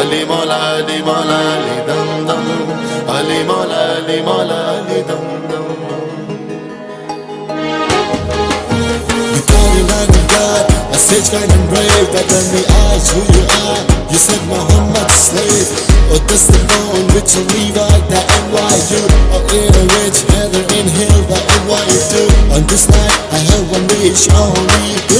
Ali Mola, Ali Mola, Ali Dum Dum. Ali Mola, Ali Mola, Ali Dum Dum. You call me man of God, a sage kind and brave. That let me ask who you are, you said Muhammad's slave. Or does the bone which will leave out the NYU Or oh, in a rich heather in hill the NYU On this night I have one wish only.